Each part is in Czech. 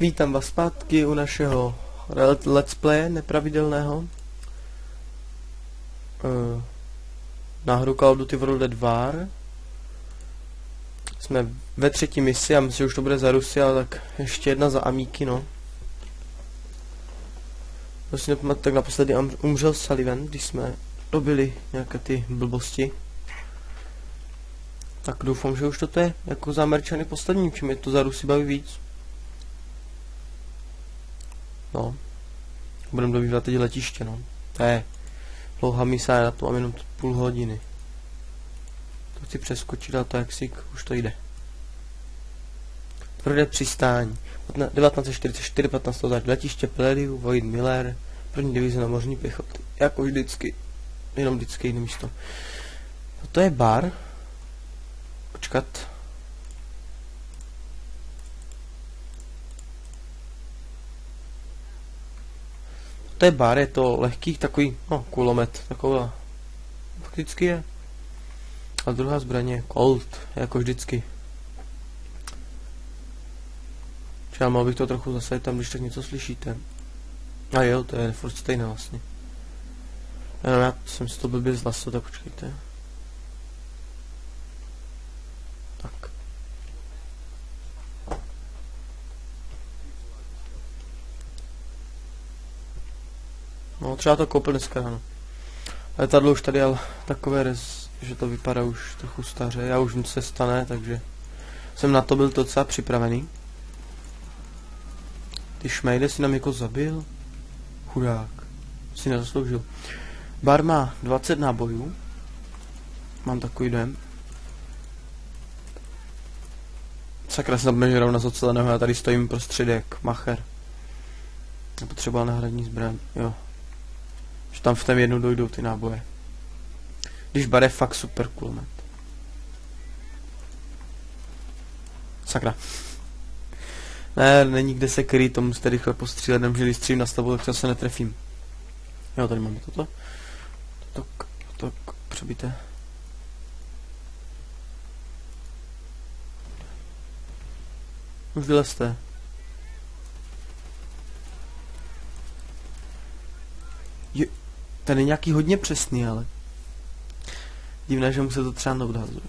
Vítám vás zpátky u našeho let- let's play nepravidelného. Uh, na hru Call of Duty World at War. Jsme ve třetí misi, já myslím, že už to bude za Rusy, ale tak ještě jedna za Amíky, no. To si nepamatuji, tak naposledy umřel Sullivan, když jsme dobili nějaké ty blbosti. Tak doufám, že už to je jako za Američany poslední, čím je to za Rusy baví víc. No. Budeme dobývat teď letiště, no. To je dlouhá misa, na to mám jenom půl hodiny. To chci přeskočit a to jak si už to jde. Tvrdé přistání. 1944, 15. září, letiště Peleriu, Vojt Miller, první divize na mořní pěchoty. Jako vždycky. Jenom vždycky jiné místo. No to je bar. Počkat. To je bar, je to lehký takový, no, kulomet, taková. Fakticky je. A druhá zbraně Colt, jako vždycky. Čili mohl bych to trochu zase tam, když tak něco slyšíte. A jo, to je furt stejné vlastně. Já jsem si to blbě zlasl, tak počkejte. Třeba to koupil dneska ráno. Letadlo už tady ale takové, rez, že to vypadá už trochu staře. Já už nic se stane, takže jsem na to byl docela připravený. Ty šmejde si nám jako zabil. Chudák. Si nezasloužil. Bar má 20 nábojů. Mám takový dojem. Sakra se tam na zoceleného, já tady stojím prostředek, macher. Potřeboval náhradní zbraň, jo. Že tam v tom jednu dojdou ty náboje. Když bar je fakt super kulomet. Sakra. Ne, není kde se kryt, tomu musíte rychle postřílet, nemůže když střím na stavu, tak se netrefím. Jo, tady máme toto. Toto, toto, přebíte. Už vylezte. Je, ten je nějaký hodně přesný, ale. Divné, že mu se to třeba neodhazuje.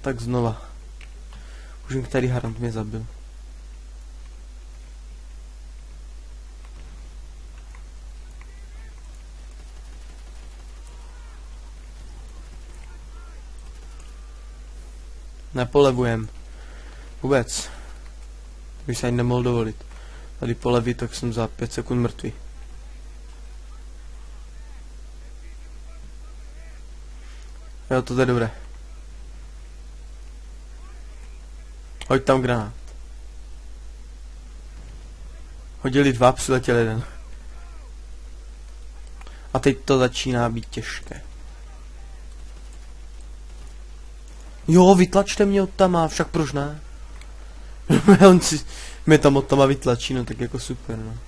Tak znova. Už který harant mě zabil. Nepolevujem. Vůbec. Bych se ani nemohl dovolit. Tady polevit, tak jsem za pět sekund mrtvý. Jo, to je dobré. Hoď tam granát. Hodili dva, přiletěl jeden. A teď to začíná být těžké. Jo, vytlačte mě od tam, a však proč ne? On si mě tam od tam vytlačí, no tak jako super, no.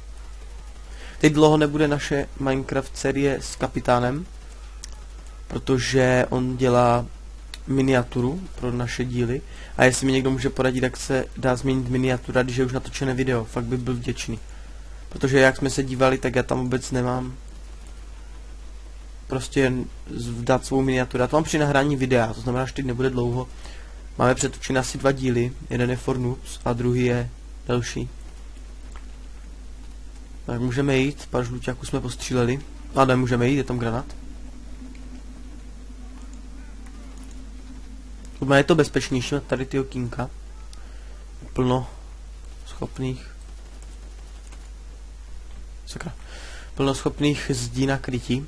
Teď dlouho nebude naše Minecraft série s kapitánem, protože on dělá miniaturu pro naše díly a jestli mi někdo může poradit, jak se dá změnit miniatura, když je už natočené video, fakt bych byl vděčný. Protože jak jsme se dívali, tak já tam vůbec nemám prostě dát svou miniaturu. Já to mám při nahrání videa, to znamená, že teď nebude dlouho. Máme přetočené asi dva díly, jeden je for noobs a druhý je další. Tak můžeme jít, pár žluťáků jsme postříleli. A ne, můžeme jít, je tam granát. Je to bezpečnější, tady ty okýnka. Plno schopných. Sakra. Plno schopných zdí na krytí.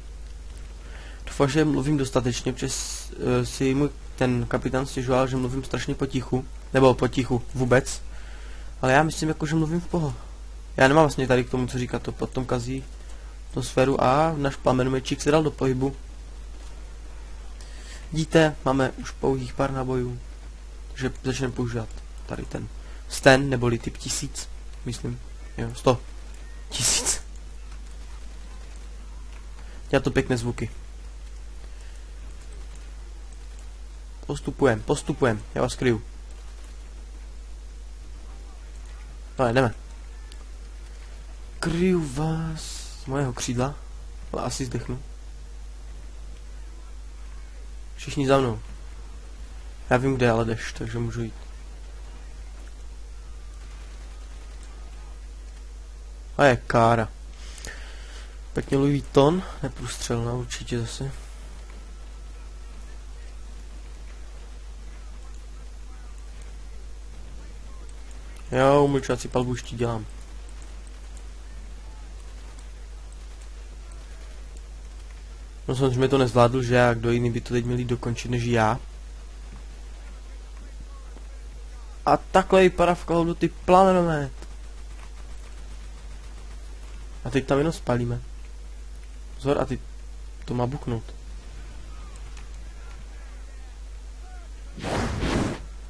Doufám, že mluvím dostatečně, protože uh, si můj ten kapitán stěžoval, že mluvím strašně potichu. Nebo potichu vůbec. Ale já myslím jako, že mluvím v poho. Já nemám vlastně tady k tomu, co říkat, to potom kazí to sféru a náš plamenomečík se dal do pohybu. Vidíte, máme už pouhých pár nabojů. Takže začneme používat tady ten sten, neboli typ tisíc, myslím. Jo, sto. Tisíc. Já to pěkné zvuky. Postupujem, postupujem, já vás kryju. No, jdeme. Zakryju vás z mojeho křídla, ale asi zdechnu. Všichni za mnou. Já vím, kde ale jdeš, takže můžu jít. A je kára. Pěkně Louis Vuitton, neprůstřelná určitě zase. Jo, umlčovací palbu ti dělám. No samozřejmě to nezvládl, že a kdo jiný by to teď měli dokončit než já. A takhle vypadá v Call of Duty Planet. A teď tam jenom spalíme. Pozor, a ty to má buknout.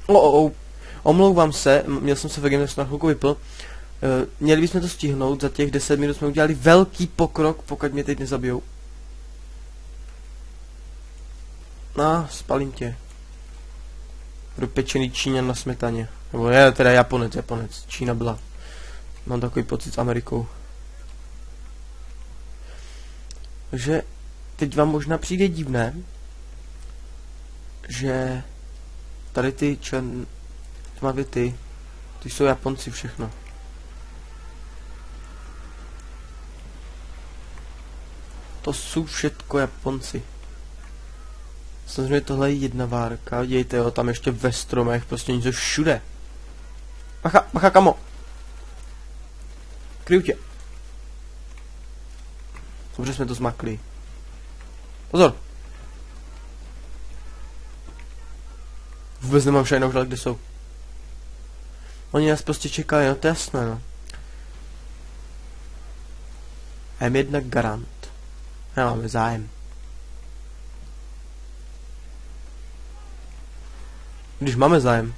O, o, o. Omlouvám se, měl jsem se ve Games na chvilku vypl. E, měli bychom to stihnout, za těch 10 minut jsme udělali velký pokrok, pokud mě teď nezabijou. No, spalím tě. Budu pečený Číňan na smetaně. Nebo je, teda Japonec, Japonec. Čína byla. Mám takový pocit s Amerikou. Takže teď vám možná přijde divné, že tady ty čern... tmavě ty, ty jsou Japonci všechno. To jsou všetko Japonci. Samozřejmě tohle je jedna várka, dějte jo, tam ještě ve stromech, prostě něco všude. Bacha, bacha, kamo. Kryju tě. Dobře jsme to zmakli. Pozor. Vůbec nemám žel, kde jsou. Oni nás prostě čekají, no to je jasné, no. M1 garant. Nemáme zájem. Když máme zájem.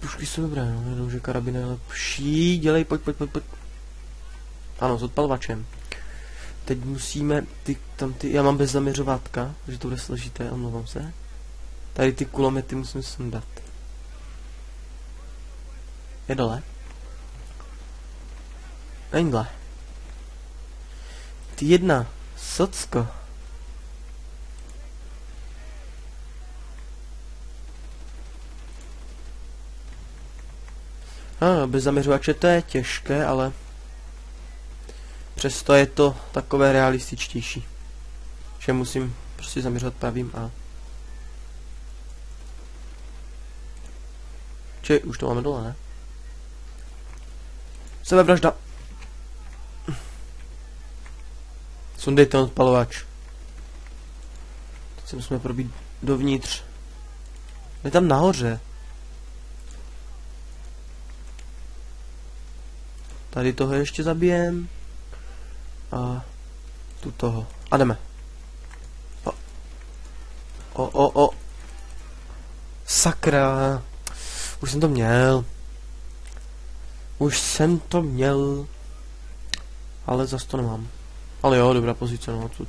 Pušky jsou dobré, no, jenom že karabina je lepší. Dělej, pojď, pojď, pojď, pojď. Ano, s odpalovačem. Teď musíme, ty, tam ty, já mám bez zaměřovátka, že to bude složité, omlouvám se. Tady ty kulomety musím sundat. Je dole. Není dole. Ty jedna, socko. Ano, bez zaměřovače to je těžké, ale přesto je to takové realističtější. Že musím prostě zaměřovat pravým a... Či už to máme dole, ne? Sebevražda. Sundej ten odpalovač. Teď se musíme probít dovnitř. Je tam nahoře. Tady toho ještě zabijem. A tu toho. A jdeme. O. O, o, o. Sakra. Už jsem to měl. Už jsem to měl. Ale zas to nemám. Ale jo, dobrá pozice, no, tu.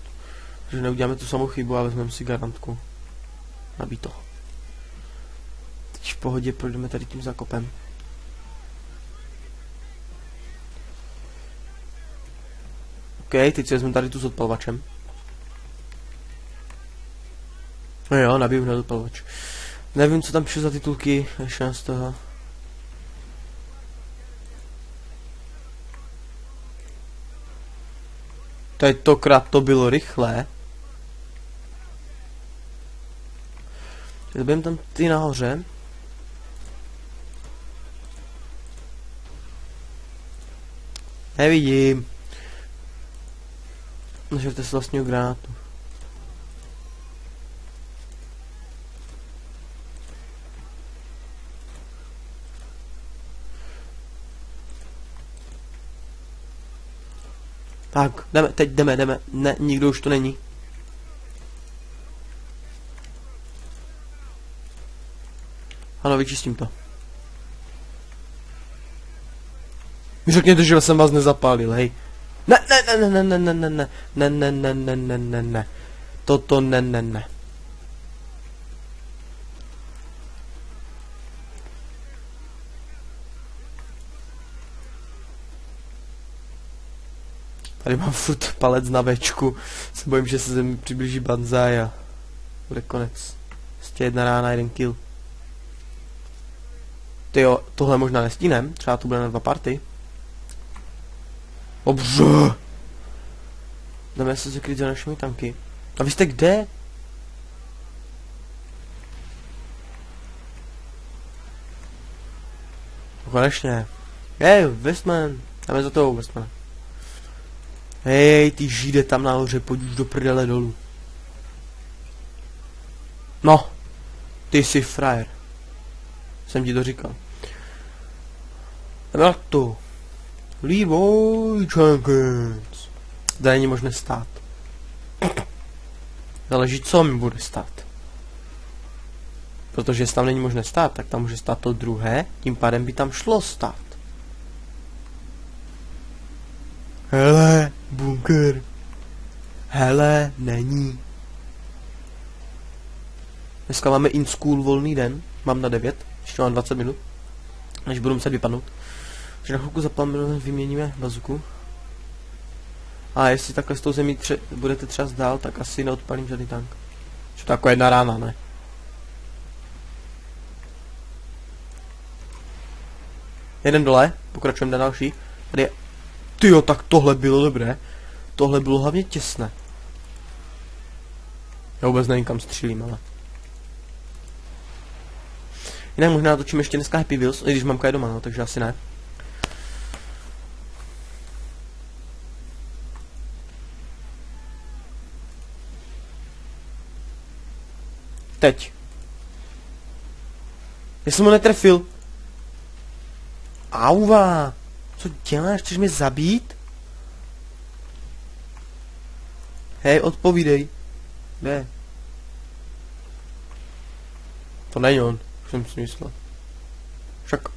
Takže neuděláme tu samou chybu a vezmeme si garantku. Nabí to. Teď v pohodě projdeme tady tím zakopem. Teď si vezmu tady tu s odpalovačem. No jo, nabiju hned odpalovač. Nevím, co tam píšu za titulky, ještě z toho. Tady tokrát to bylo rychlé. Zabijem tam ty nahoře. Nevidím. Nažerte z vlastního granátu. Tak, jdeme, teď jdeme, jdeme. Ne, nikdo už to není. Ano, vyčistím to. Mi řekněte, že jsem vás nezapálil, hej. Ne, ne, ne, ne, ne, ne, ne, ne, ne, ne, ne, ne, ne, ne, ne. Toto ne, ne, ne. Tady mám furt palec na večku. Se bojím, že se mi přiblíží banzai a bude konec. Ještě jedna rána, jeden kill. Ty jo, tohle možná nestínem, třeba to bude na dva party. Dobře. Jdeme se zakryt za našimi tanky. A vy jste kde? Konečně. Hej, Westman. Jdeme za tou, Westman. Hej, ty žíde tam nahoře, pojď už do prdele dolů. No, ty jsi frajer. Jsem ti to říkal. Na to. Leroy Jenkins. Zde není možné stát. Záleží, co mi bude stát. Protože jestli tam není možné stát, tak tam může stát to druhé, tím pádem by tam šlo stát. Hele, bunker. Hele, není. Dneska máme in school volný den, mám na 9, ještě mám 20 minut, než budu muset vypadnout. Takže na chvilku za pár minut vyměníme bazuku. A jestli takhle s tou zemí tře budete třeba dál, tak asi neodpalím žádný tank. Že to jako jedna rána, ne? Jeden dole, pokračujeme na další. Tady je... Tyjo, tak tohle bylo dobré. Tohle bylo hlavně těsné. Já vůbec nevím, kam střílím, ale... Jinak možná natočím ještě dneska Happy Wheels, i když mamka je doma, no, takže asi ne. Teď. Já jsem ho netrefil. Auva. Co děláš? Chceš mě zabít? Hej, odpovídej. Ne. To není on, jsem si myslel. Však...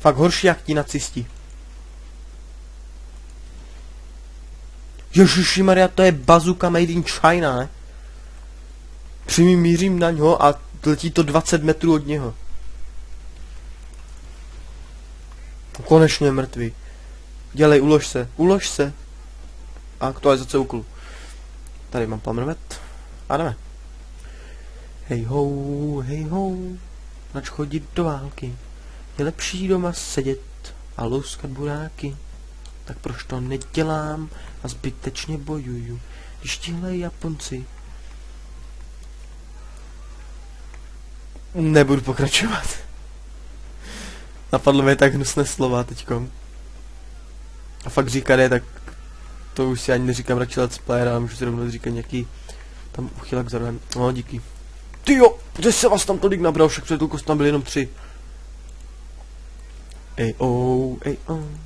Fakt horší jak ti nacisti. Maria, to je bazuka made in China, ne? Přímý mířím na něho a letí to 20 metrů od něho. Konečně mrtvý. Dělej, ulož se, ulož se. A aktualizace úkolu. Tady mám plamenomet. A jdeme. Hej ho, hej ho, nač chodit do války. Je lepší doma sedět a louskat buráky. Tak proč to nedělám a zbytečně bojuju, když tihle Japonci Nebudu pokračovat. Napadlo mi tak hnusné slova teďkom. A fakt říkat je, tak to už si ani neříkám radši let's player, ale můžu si rovnou říkat nějaký tam uchylak za No, díky. Ty jo, kde se vás tam tolik nabral, však před tam byli jenom tři. Ej, oh, ej, oh.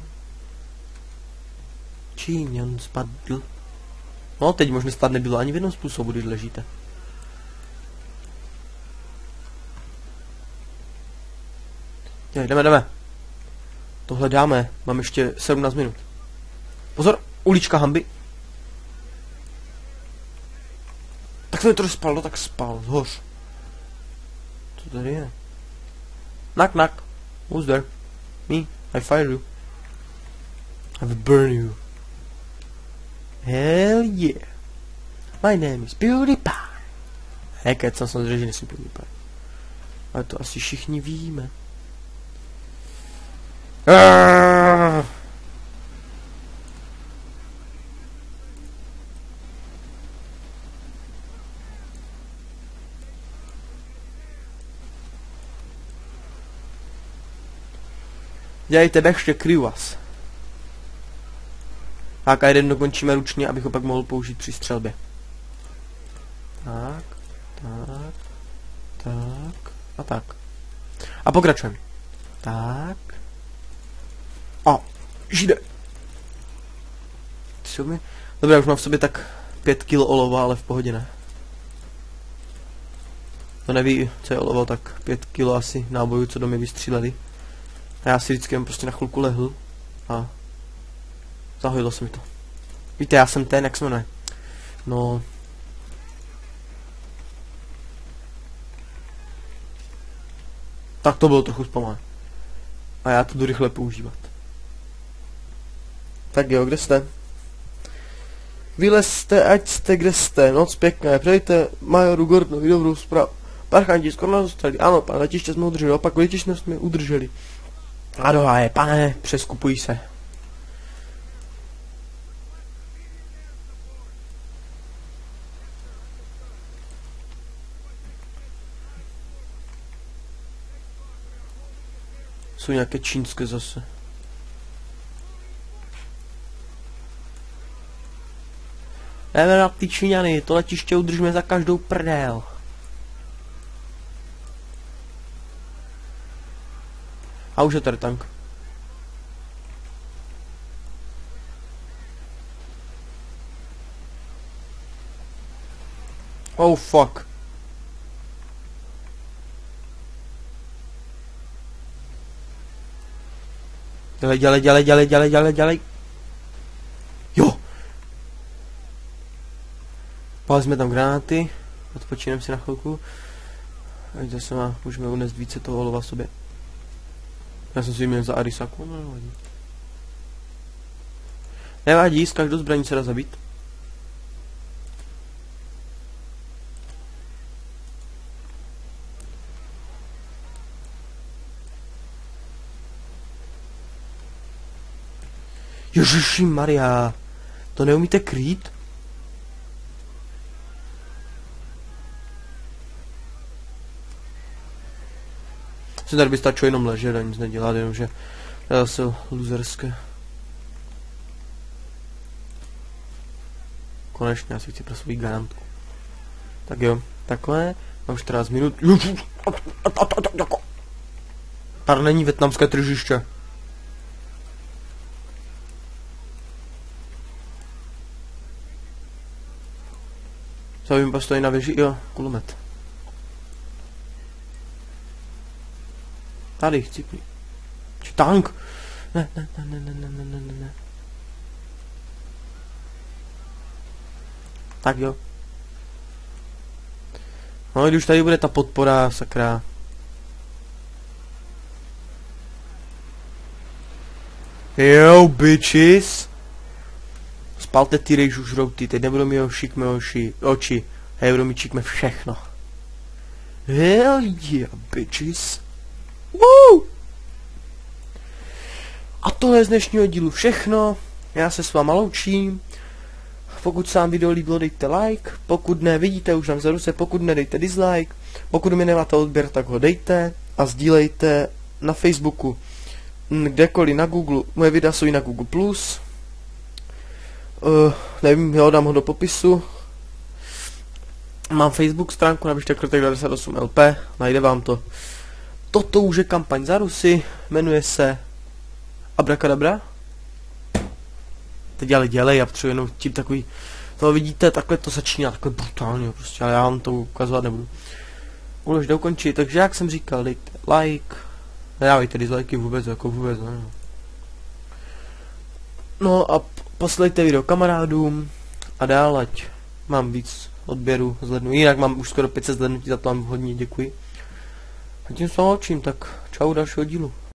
Číňan spadl. No, teď možná spát nebylo ani v jednom způsobu, když ležíte. Je, jdeme, jdeme. Tohle dáme. Mám ještě 17 minut. Pozor, ulička hamby. Tak to spal, no tak spal, zhoř. Co tady je? Knock, knock. Who's there? Me. I fire you. I burn you. Hell yeah. My name is PewDiePie. Nekecal jsem zřejmě že nejsem PewDiePie. Ale to asi všichni víme. Aaaaaa! Dělejte deště kryvas. AK1 dokončíme ručně, abych ho pak mohl použít při střelbě. Tak, tak, tak a tak. A pokračujeme. Tak. A, žijde. Co mi... Dobrá, už mám v sobě tak 5 kilo olova, ale v pohodě ne. To neví, co je olovo, tak 5 kilo asi nábojů, co do mě vystříleli. A já si vždycky jen prostě na chvilku lehl a zahojilo se mi to. Víte, já jsem ten, jak se jmenuje. No... Tak to bylo trochu zpomalé. A já to jdu rychle používat. Tak jo, kde jste? Vylezte, ať jste, kde jste. Noc pěkné. Přejte majoru Gordonovi dobrou zprávu. Parchanti skoro dostali. Ano, pane, letiště jsme udrželi. Opak letiště jsme udrželi. A do pane, přeskupuj se. Jsou nějaké čínské zase. Jdeme na ty Číňany, to letiště udržíme za každou prdel. A už je tady tank. Oh fuck. Dělej, dělej, dělej, dělej, dělej, dělej, dělej. Jo! Pálíme tam granáty. Odpočíneme si na chvilku. Ať zase má, můžeme unést více toho olova sobě. Já jsem si měl za Arisaku, no nevadí. Nevadí, s každou zbraní se dá zabít. Ježiši Maria, to neumíte krýt? Se tady by stačilo jenom ležet a nic nedělat, jenomže to je zase luzerské. Konečně, já si chci pro svůj garantku. Tak jo, takhle, mám 14 minut. Tady není větnamské tržiště. Stavím postoj na věži, jo, kulomet. Tady, chci. Či tank. Ne, ne, ne, ne, ne, ne, ne, ne, ne. Tak jo. No, když tady bude ta podpora, sakra. Yo, bitches. Spalte ty rejžu žrouty, teď nebudou mi ošik mé oči. Hej, budou mi číkme všechno. Hell yeah, bitches. Woo! A to je z dnešního dílu všechno. Já se s váma loučím. Pokud se vám video líbilo, dejte like. Pokud ne, vidíte už na vzoru se, pokud ne, dejte dislike. Pokud mi nemáte odběr, tak ho dejte. A sdílejte na Facebooku. Kdekoliv na Google. Moje videa jsou i na Google+. Uh, nevím, jo, dám ho do popisu. Mám Facebook stránku, napište krotek 98LP, najde vám to. Toto už je kampaň za Rusy, jmenuje se Abrakadabra. Teď dělej, dělej, já potřebuji jenom tím takový, to vidíte, takhle to začíná, takhle brutálně prostě, ale já vám to ukazovat nebudu. Už dokončit, takže jak jsem říkal, dejte like, nedávejte dislikey vůbec, jako vůbec, ne. No a poslejte video kamarádům a dál, ať mám víc odběru zhlednu. Jinak mám už skoro 500 zhlednutí, za to vám hodně děkuji. A tím se tak čau dalšího dílu.